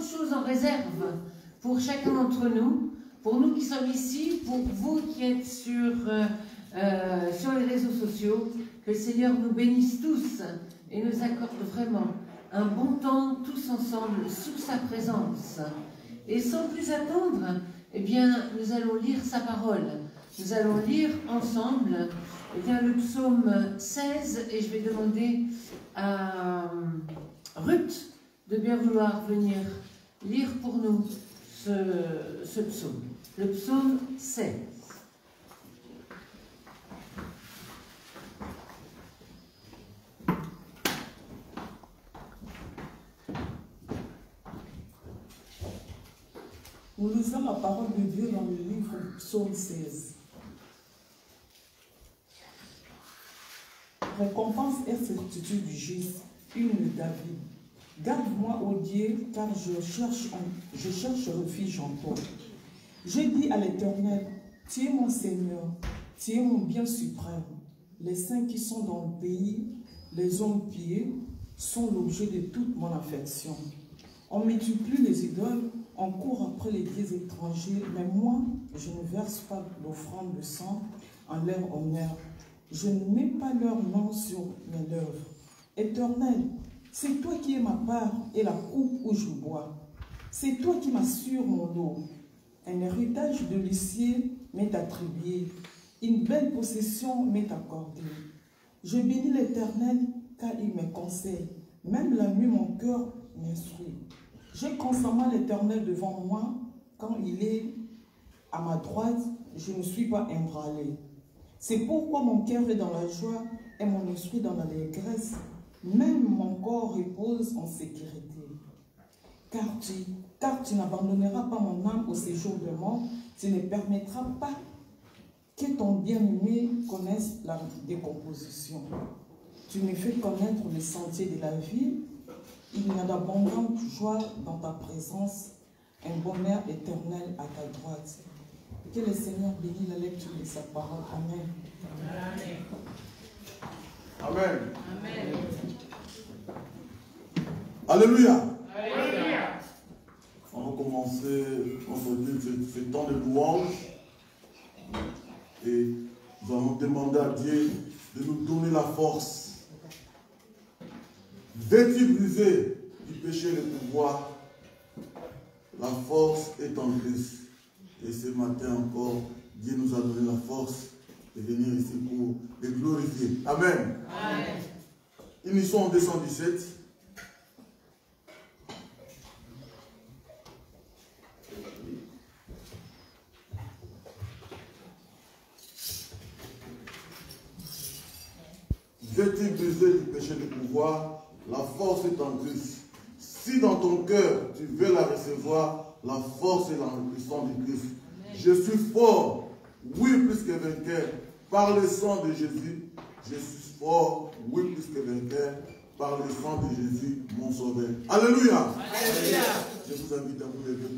choses en réserve pour chacun d'entre nous, pour nous qui sommes ici, pour vous qui êtes sur, euh, euh, sur les réseaux sociaux. Que le Seigneur nous bénisse tous et nous accorde vraiment un bon temps tous ensemble sous sa présence. Et sans plus attendre, eh bien, nous allons lire sa parole. Nous allons lire ensemble eh bien, le psaume 16 et je vais demander à Ruth de bien vouloir venir lire pour nous ce, psaume. Le psaume 16. Nous lisons la parole de Dieu dans le livre Psaume 16. Récompense et certitude du juste, une David. Garde-moi, ô Dieu, car je cherche, je refuge en toi. J'ai dit à l'Éternel, tu es mon Seigneur, tu es mon bien suprême. Les saints qui sont dans le pays, les hommes pieux, sont l'objet de toute mon affection. On multiplie les idoles, on court après les dieux étrangers, mais moi, je ne verse pas l'offrande de sang en leur honneur. Je ne mets pas leur nom sur mes lèvres. Éternel, c'est toi qui es ma part et la coupe où je bois. C'est toi qui m'assures mon lot. Un héritage de l'huissier m'est attribué. Une belle possession m'est accordée. Je bénis l'Éternel car il me conseille. Même la nuit, mon cœur m'instruit. J'ai constamment l'Éternel devant moi. Quand il est à ma droite, je ne suis pas ébranlé. C'est pourquoi mon cœur est dans la joie et mon esprit dans l'allégresse. Même mon corps repose en sécurité. Car tu, car tu n'abandonneras pas mon âme au séjour de mort. Tu ne permettras pas que ton bien-aimé connaisse la décomposition. Tu me fais connaître le sentier de la vie. Il y a d'abondante joie dans ta présence, un bonheur éternel à ta droite. Que le Seigneur bénisse la lecture de sa parole. Amen. Amen. Alléluia. On va commencer aujourd'hui ce, ce temps de louange. Et nous allons demander à Dieu de nous donner la force. Vêtu brisé du péché et du pouvoir, la force est en Christ. Et ce matin encore, Dieu nous a donné la force de venir ici pour le glorifier. Amen. Ils sont en 217. Vêtu brisé du péché du pouvoir, la force est en Christ. Si dans ton cœur tu veux la recevoir, la force est dans le puissant du Christ. Je suis fort, oui, plus que vainqueur, par le sang de Jésus. Je suis fort, oui, plus que vainqueur, par le sang de Jésus, mon sauveur. Alléluia. Je vous invite à vous lever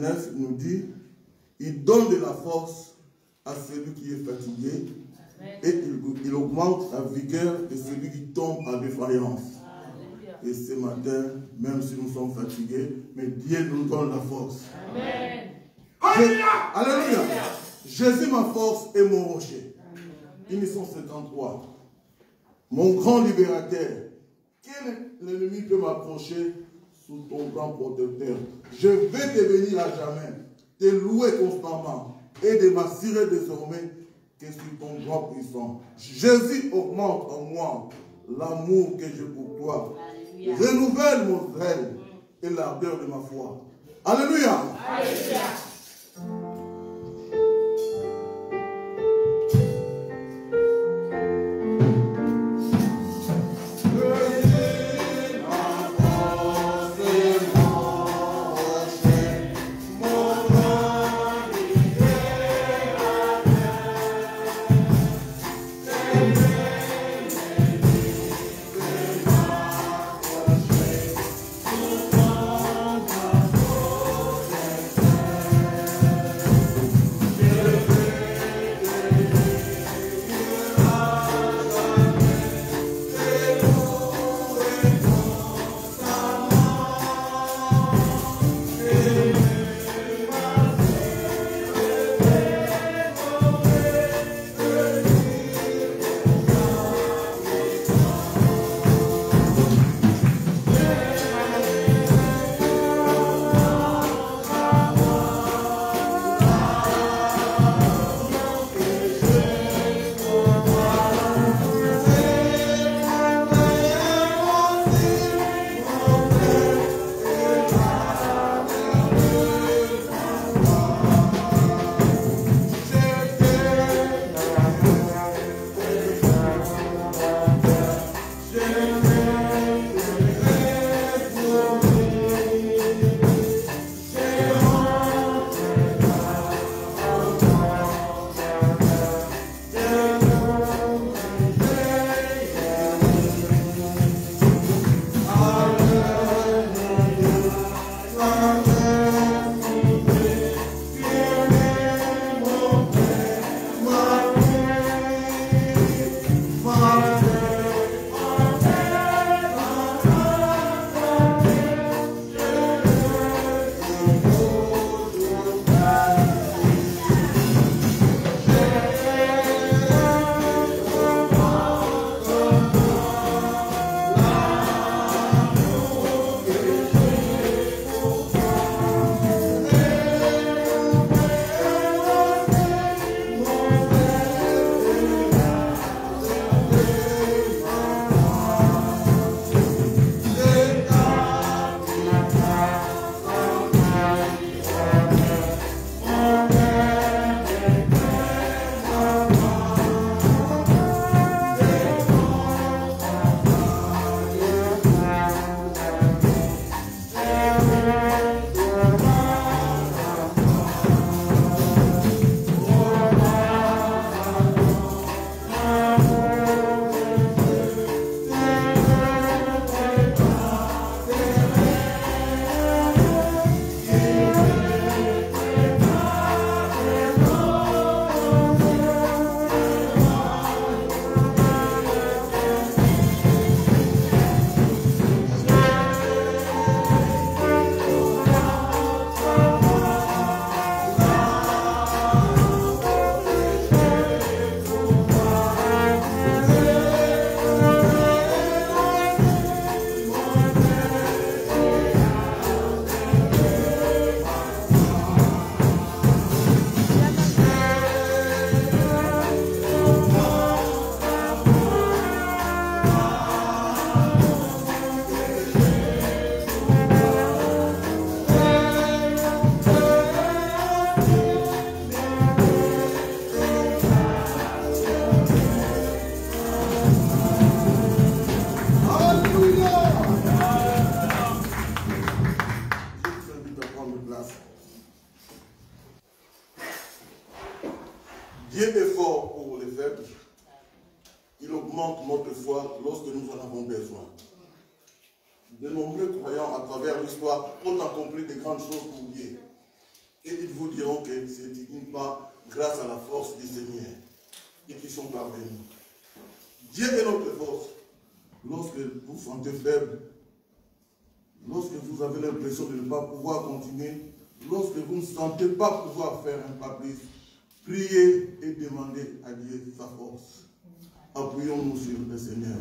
29, il nous dit Il donne de la force à celui qui est fatigué et il, il augmente la vigueur de celui qui tombe à défaillance. Et ce matin, même si nous sommes fatigués, mais Dieu nous donne la force. Amen. Je- Alléluia. Jésus, ma force et mon rocher. Unisson 53. Mon grand libérateur. Quel ennemi peut m'approcher sous ton grand protecteur Je vais te bénir à jamais, te louer constamment et de m'assurer désormais que sur ton droit puissant. Jésus augmente en moi l'amour que j'ai pour toi. Renouvelle mon zèle et l'ardeur de ma foi. Alléluia. Sentez faible, lorsque vous avez l'impression de ne pas pouvoir continuer, lorsque vous ne sentez pas pouvoir faire un pas plus, priez et demandez à Dieu sa force. Appuyons-nous sur le Seigneur.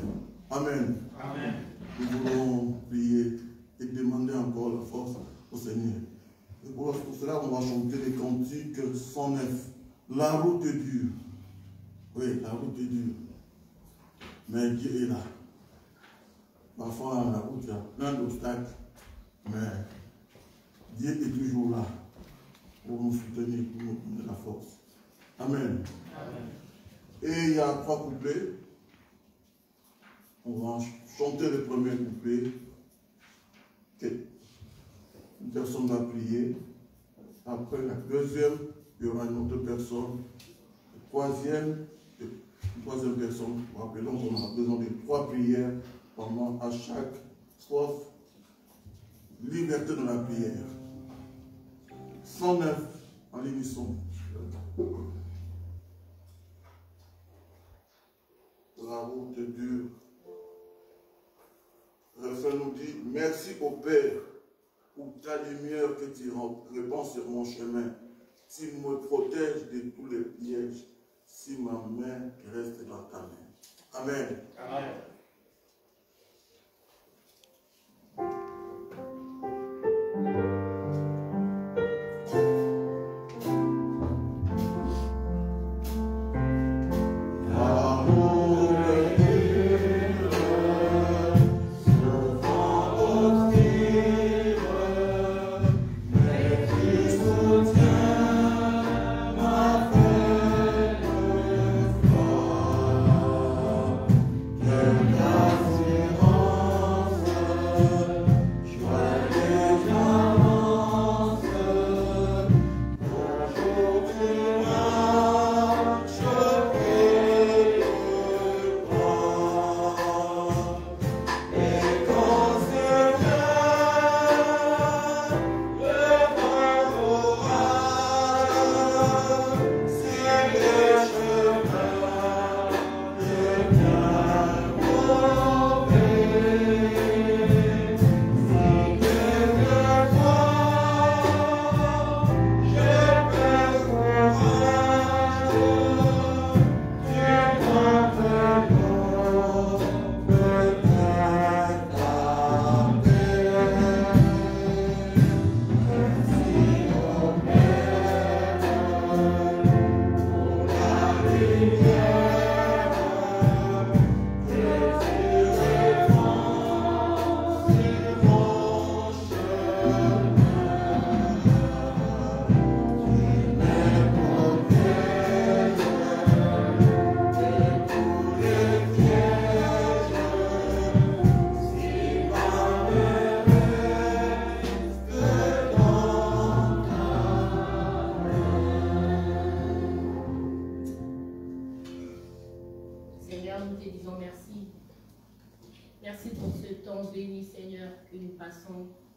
Amen. Amen. Nous voulons prier et demander encore la force au Seigneur. Et pour cela, on va chanter les cantiques 109. La route est dure. Oui, la route est dure. Mais Dieu est là. Parfois, la route, il y a plein d'obstacles. Mais Dieu est toujours là pour nous soutenir, pour nous donner la force. Amen. Et il y a trois couplets. On va chanter le premier couplet. Une personne va prier. Après la deuxième, il y aura une autre personne. La troisième, une troisième personne. Rappelons qu'on a besoin de trois prières pendant à chaque strophe. Liberté dans la prière. 109 en l'émission. La route dure. Refrain nous dit Merci au Père pour ta lumière que tu répands sur mon chemin. Tu me protèges de tous les pièges. Si ma main reste dans ta main. Amen. Amen.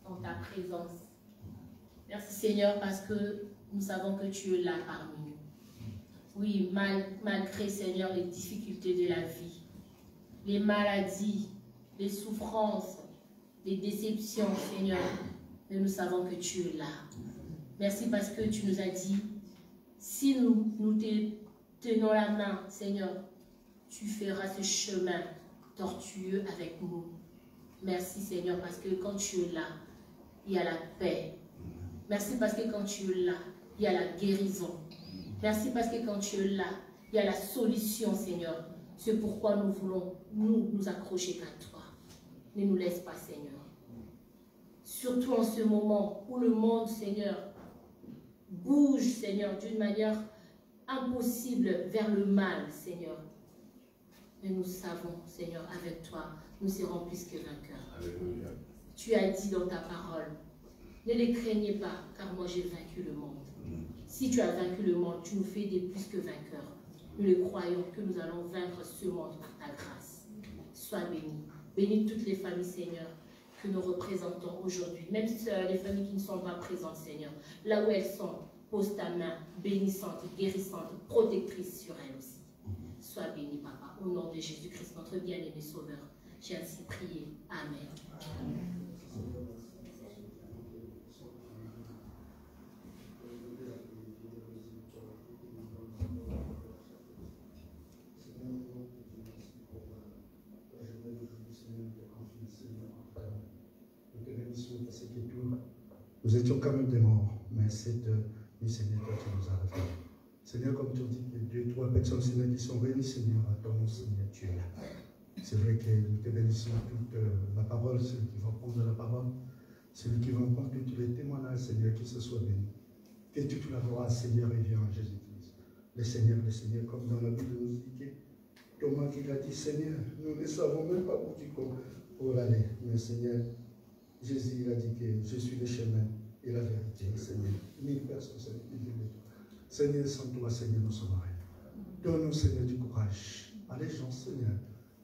Dans ta présence. Merci, Seigneur, parce que nous savons que tu es là parmi nous. Oui, mal- malgré, Seigneur, les difficultés de la vie, les maladies, les souffrances, les déceptions, Seigneur, mais nous savons que tu es là. Merci parce que tu nous as dit, si nous, nous te tenons la main, Seigneur, tu feras ce chemin tortueux avec nous. Merci Seigneur parce que quand tu es là, il y a la paix. Merci parce que quand tu es là, il y a la guérison. Merci parce que quand tu es là, il y a la solution Seigneur. C'est pourquoi nous voulons nous, accrocher à toi. Ne nous laisse pas Seigneur. Surtout en ce moment où le monde Seigneur bouge Seigneur d'une manière impossible vers le mal Seigneur. Mais nous savons, Seigneur, avec toi, nous serons plus que vainqueurs. Tu as dit dans ta parole, ne les craignez pas, car moi j'ai vaincu le monde. Si tu as vaincu le monde, tu nous fais des plus que vainqueurs. Nous le croyons que nous allons vaincre ce monde par ta grâce. Sois béni. Bénis toutes les familles, Seigneur, que nous représentons aujourd'hui. Même les familles qui ne sont pas présentes, Seigneur. Là où elles sont, pose ta main bénissante, guérissante, protectrice sur elles aussi. Sois béni, Papa, au nom de Jésus-Christ, notre bien-aimé Sauveur. J'ai ainsi prié. Amen. Nous étions quand même des morts, mais cette nuit, Seigneur, toi, tu nous as réveillés. Seigneur, comme tu dis, il y a deux, trois personnes, Seigneur, qui sont réunies, Seigneur, à ton nom, Seigneur, tu es là. C'est vrai que nous te bénissons toute la parole, celui qui va prendre la parole, celui qui va prendre tous les témoignages, Seigneur, qu'il se soit béni. Que toute la gloire, Seigneur, revienne en Jésus-Christ. Le Seigneur, le Seigneur, comme dans la Bible nous dit Thomas qui a dit, Seigneur, nous ne savons même pas où tu cours pour aller. Mais Seigneur, Jésus il a dit que je suis le chemin et la vérité, Seigneur. Mille personnes, Seigneur, Seigneur, sans toi, Seigneur, nous sommes rien. Donne-nous, Seigneur, du courage les gens, Seigneur,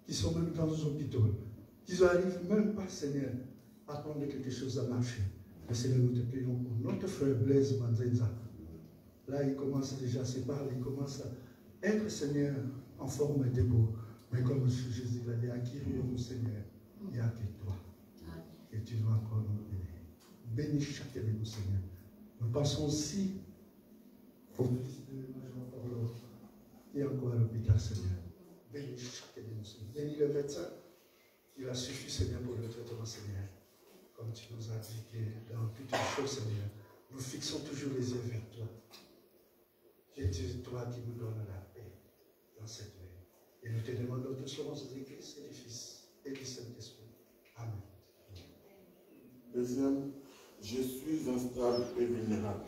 qui sont même dans nos hôpitaux, qui n'arrivent même pas, Seigneur, à prendre quelque chose à marcher. Mais Seigneur, nous te prions pour notre frère Blaise Manzenza. Là, il commence déjà à se parler, il commence à être, Seigneur, en forme de beau. Mais comme Jésus l'a dit, acquérir nous, Seigneur, il n'y a que toi. Et tu vas encore nous bénir. Bénis chacun de nous, Seigneur. Nous passons aussi au fils de Major et encore à l'hôpital, Seigneur. Bénis de nous, Seigneur. Bénis le médecin. Il a suffi, Seigneur, pour le traitement, Seigneur. Comme tu nous as dit que dans toutes les choses, Seigneur, nous fixons toujours les yeux vers toi. Et c'est toi qui nous donnes la paix dans cette vie. Et nous te demandons de ce du Christ et du Fils et du Saint-Esprit. Amen. Deuxième, je suis instable et vulnérable.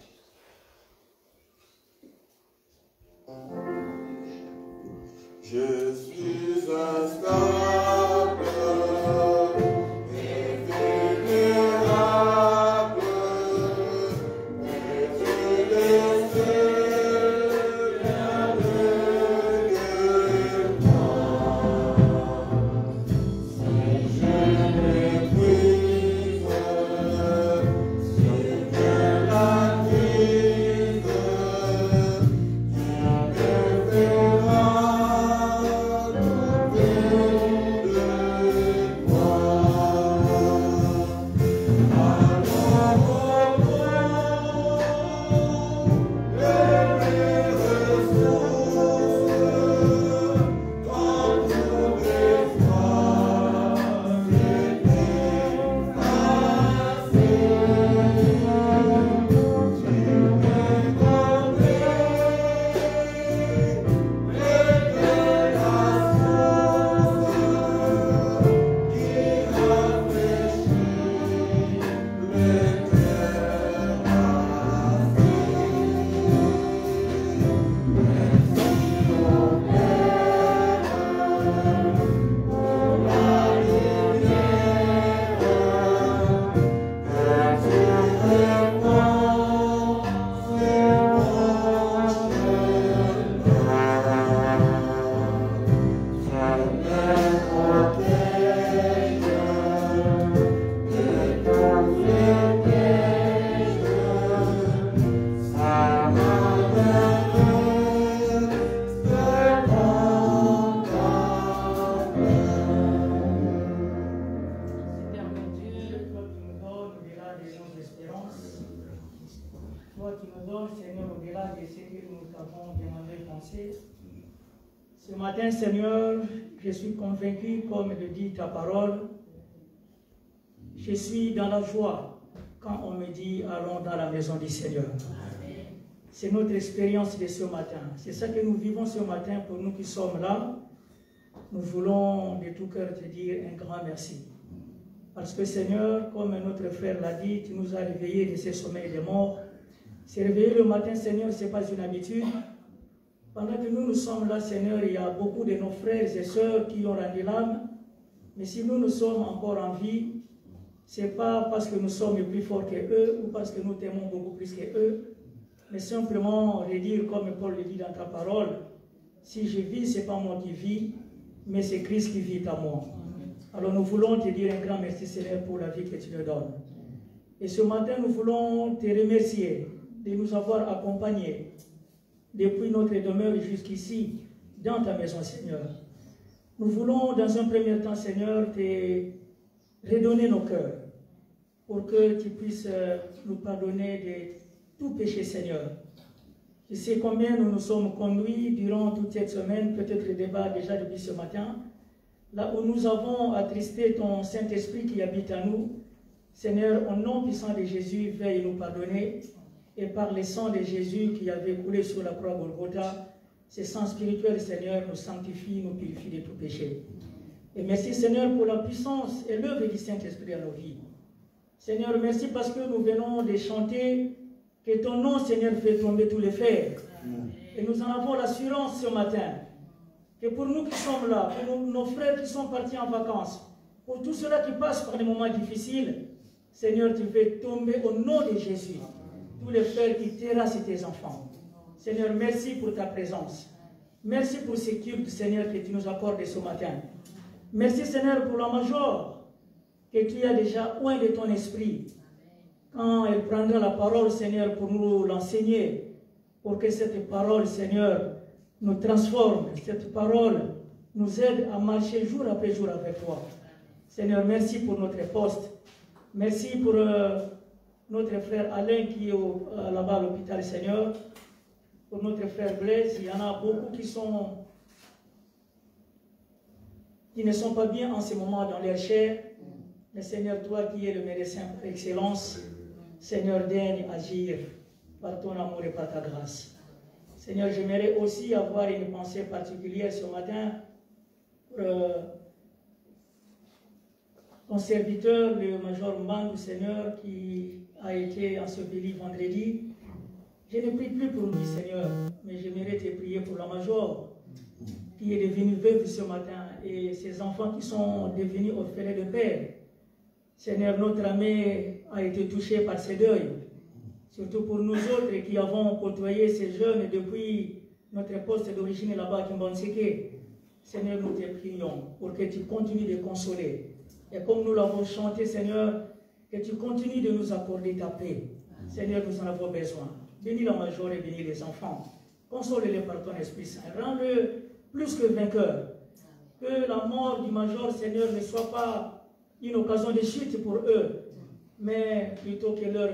Que nous t'avons demandé penser. Ce matin, Seigneur, je suis convaincu, comme le dit ta parole, je suis dans la joie quand on me dit allons dans la maison du Seigneur. C'est notre expérience de ce matin. C'est ça que nous vivons ce matin pour nous qui sommes là. Nous voulons de tout cœur te dire un grand merci. Parce que Seigneur, comme notre frère l'a dit, tu nous as réveillés de ce sommeil des morts. Se réveiller le matin, Seigneur, ce n'est pas une habitude. Pendant que nous, nous sommes là, Seigneur, il y a beaucoup de nos frères et sœurs qui ont rendu l'âme. Mais si nous, nous sommes encore en vie, ce n'est pas parce que nous sommes plus forts que eux ou parce que nous t'aimons beaucoup plus que eux, mais simplement de dire, comme Paul le dit dans ta parole, Si je vis, ce n'est pas moi qui vis, mais c'est Christ qui vit à moi. Alors nous voulons te dire un grand merci Seigneur pour la vie que tu nous donnes. Et ce matin, nous voulons te remercier de nous avoir accompagnés depuis notre demeure jusqu'ici dans ta maison Seigneur. Nous voulons dans un premier temps Seigneur te redonner nos cœurs pour que tu puisses euh, nous pardonner de tout péché Seigneur. Je sais combien nous nous sommes conduits durant toute cette semaine, peut-être le débat déjà depuis ce matin, là où nous avons attristé ton Saint-Esprit qui habite en nous. Seigneur, au nom puissant de Jésus, veuille nous pardonner. Et par le sang de Jésus qui avait coulé sur la croix Golgotha, ce sang spirituel, Seigneur, nous sanctifie, nous purifie de tout péché. Et merci, Seigneur, pour la puissance et l'œuvre du Saint-Esprit à nos vies. Seigneur, merci parce que nous venons de chanter que ton nom, Seigneur, fait tomber tous les fers. Et nous en avons l'assurance ce matin que pour nous qui sommes là, pour nos frères qui sont partis en vacances, pour tous ceux-là qui passent par des moments difficiles, Seigneur, tu fais tomber au nom de Jésus tous les frères qui terrassent tes enfants. Seigneur, merci pour ta présence. Merci pour ce culte, Seigneur, que tu nous accordes ce matin. Merci, Seigneur, pour la major que tu as déjà oint de ton esprit. Quand elle prendra la parole, Seigneur, pour nous l'enseigner, pour que cette parole, Seigneur, nous transforme, cette parole nous aide à marcher jour après jour avec toi. Seigneur, merci pour notre poste. Merci pour euh, notre frère Alain qui est euh, là-bas à l'hôpital, Seigneur. Pour notre frère Blaise, il y en a beaucoup qui ne sont pas bien en ce moment dans leur chair. Mais Seigneur, toi qui es le médecin par excellence, Seigneur, daigne agir par ton amour et par ta grâce. Seigneur, j'aimerais aussi avoir une pensée particulière ce matin pour euh, ton serviteur, le major du Seigneur, qui a été enseveli vendredi. Je ne prie plus pour lui, Seigneur, mais j'aimerais te prier pour la major, qui est devenue veuve ce matin, et ses enfants qui sont devenus orphelins de père. Seigneur, notre amie a été touchée par ce deuil. Surtout pour nous autres qui avons côtoyé ces jeunes depuis notre poste d'origine là-bas à Kimbanseke. Seigneur, nous te prions pour que tu continues de consoler. Et comme nous l'avons chanté, Seigneur, que tu continues de nous accorder ta paix. Seigneur, nous en avons besoin. Bénis la major et bénis les enfants. Console-les par ton Esprit Saint. Rends-le plus que vainqueur. Que la mort du major, Seigneur, ne soit pas une occasion de chute pour eux, mais plutôt que leur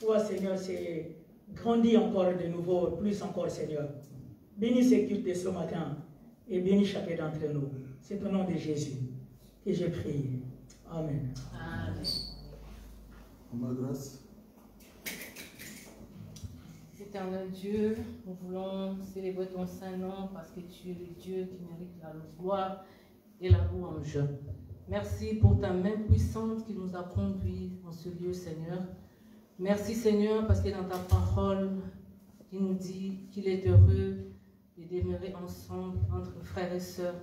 foi, Seigneur, s'est grandie encore de nouveau, plus encore, Seigneur. Bénis ces cultes de ce matin et bénis chacun d'entre nous. C'est au nom de Jésus que j'ai prié. Amen. Amen. Grâce. Éternel Dieu, nous voulons célébrer ton Saint-Nom parce que tu es le Dieu qui mérite la gloire et la louange. Merci pour ta main puissante qui nous a conduits en ce lieu, Seigneur. Merci, Seigneur, parce que dans ta parole, il nous dit qu'il est heureux de demeurer ensemble entre frères et sœurs.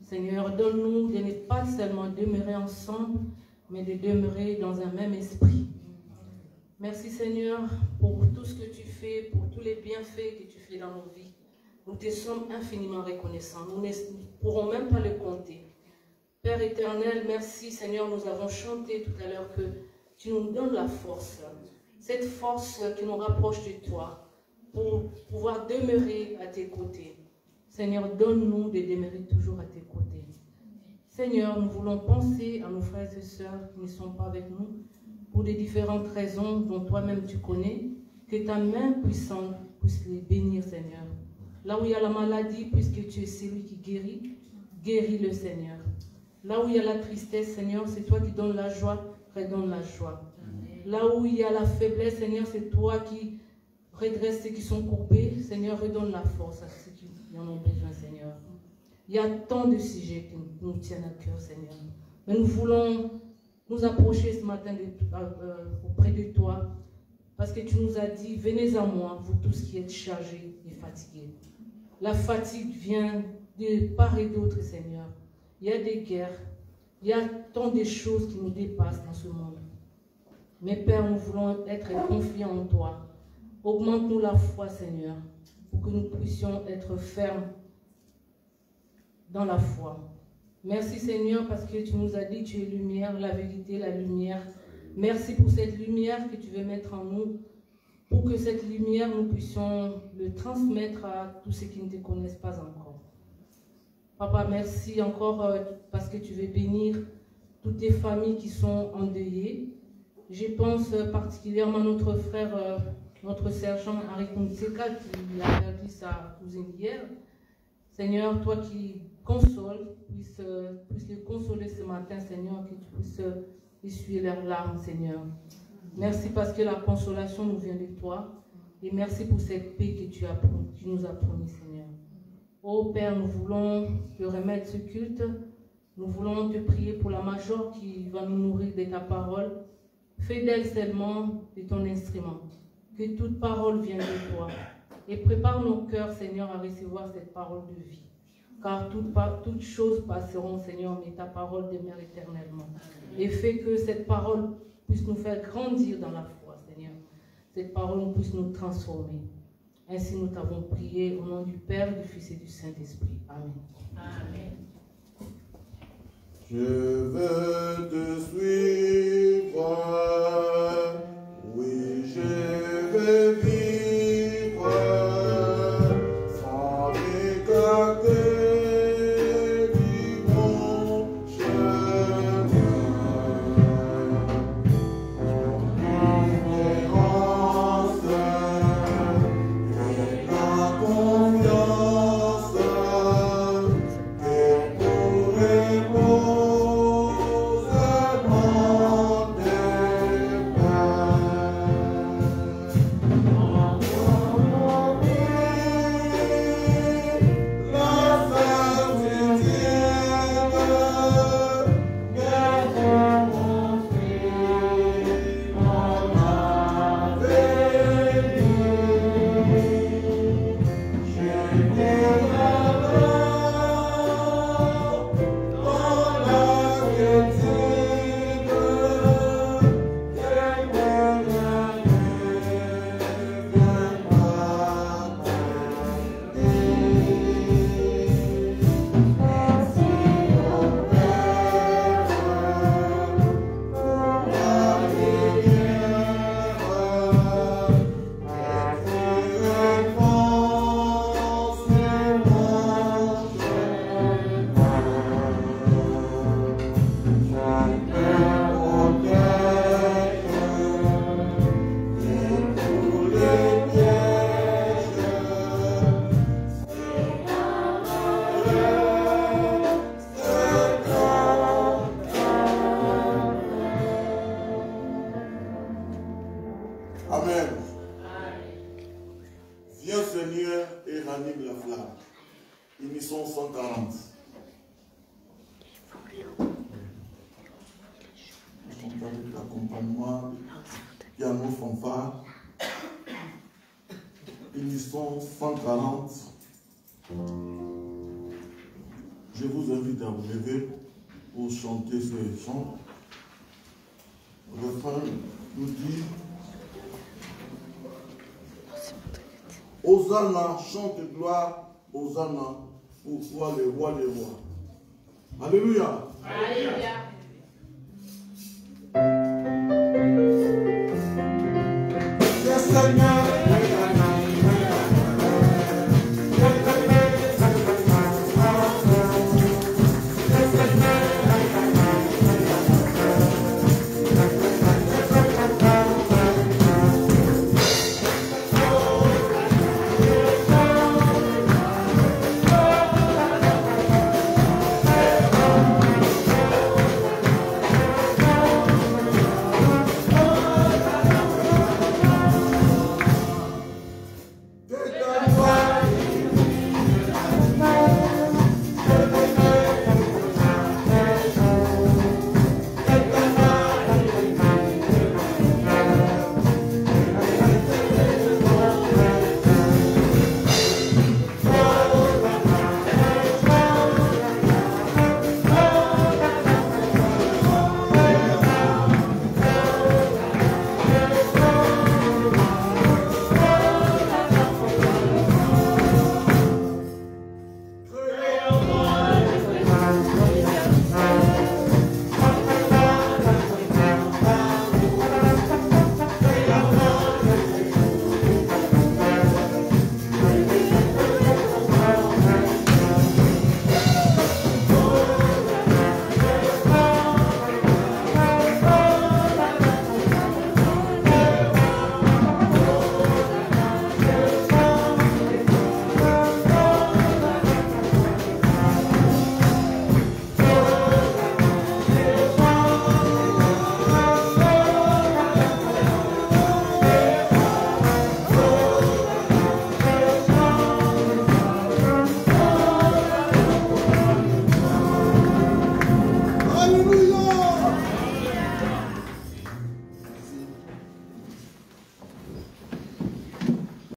Seigneur, donne-nous de ne pas seulement demeurer ensemble, mais de demeurer dans un même esprit. Merci, Seigneur, pour tout ce que tu fais, pour tous les bienfaits que tu fais dans nos vies. Nous te sommes infiniment reconnaissants. Nous ne pourrons même pas le compter. Père éternel, merci Seigneur, nous avons chanté tout à l'heure que tu nous donnes la force, cette force qui nous rapproche de toi pour pouvoir demeurer à tes côtés. Seigneur, donne-nous de demeurer toujours à tes côtés. Seigneur, nous voulons penser à nos frères et sœurs qui ne sont pas avec nous pour des différentes raisons dont toi-même tu connais, que ta main puissante puisse les bénir, Seigneur. Là où il y a la maladie, puisque tu es celui qui guérit, guéris le Seigneur. Là où il y a la tristesse, Seigneur, c'est toi qui donnes la joie, redonne la joie. Là où il y a la faiblesse, Seigneur, c'est toi qui redresse ceux qui sont courbés. Seigneur, redonne la force à ceux qui en ont besoin, Seigneur. Il y a tant de sujets qui nous tiennent à cœur, Seigneur. Mais nous voulons nous approcher ce matin euh, euh, auprès de toi parce que tu nous as dit, venez à moi, vous tous qui êtes chargés et fatigués. La fatigue vient de part et d'autre, Seigneur il y a des guerres, il y a tant de choses qui nous dépassent dans ce monde. Mais Père, nous voulons être confiants en toi. Augmente-nous la foi, Seigneur, pour que nous puissions être fermes dans la foi. Merci Seigneur parce que tu nous as dit tu es lumière, la vérité, la lumière. Merci pour cette lumière que tu veux mettre en nous, pour que cette lumière, nous puissions le transmettre à tous ceux qui ne te connaissent pas encore. Papa, merci encore euh, parce que tu veux bénir toutes les familles qui sont endeuillées. Je pense euh, particulièrement à notre frère, euh, notre sergent Henri Kounseka qui a perdu sa cousine hier. Seigneur, toi qui consoles, puisse, puisse le consoler ce matin, Seigneur, que tu puisses essuyer leurs larmes, Seigneur. Merci parce que la consolation nous vient de toi. Et merci pour cette paix que tu, nous as promis, Seigneur. Ô Père, nous voulons te remettre ce culte. Nous voulons te prier pour la major qui va nous nourrir de ta parole. Fais d'elle seulement de ton instrument. Que toute parole vienne de toi. Et prépare nos cœurs, Seigneur, à recevoir cette parole de vie. Car toutes, toutes choses passeront, Seigneur, mais ta parole demeure éternellement. Et fais que cette parole puisse nous faire grandir dans la foi, Seigneur. Cette parole puisse nous transformer. Ainsi nous t'avons prié au nom du Père, du Fils et du Saint-Esprit. Amen. Amen. Je veux te suivre, oui, je veux vivre chanter ce chant. Le refrain nous dit Hosanna, chante gloire, Hosanna, pour toi le roi des rois. Alléluia. Alléluia.